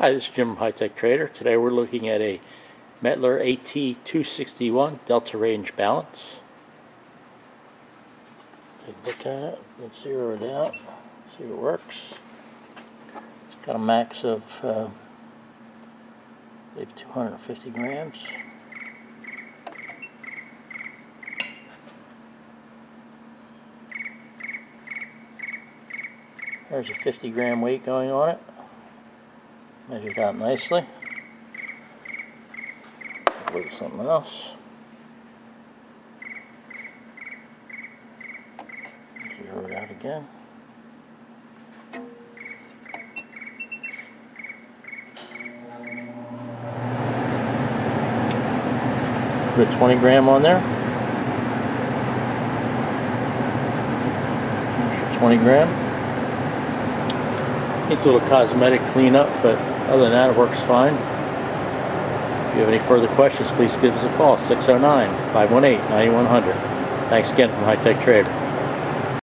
Hi, this is Jim High Tech Trader. Today we're looking at a Mettler AT261 Delta Range Balance. Take a look at it. Let's zero it out. See if it works. It's got a max of, uh, I believe, 250 grams. There's a 50 gram weight going on it. Measured out nicely. Look at something else. Zero it out again. Put a 20 gram on there. There's 20 gram. Needs a little cosmetic cleanup, but other than that, it works fine. If you have any further questions, please give us a call 609 518 9100. Thanks again from High Tech Trader.